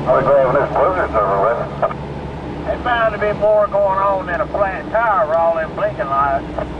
With. There's bound to be more going on than a flat tire with all them blinking lights.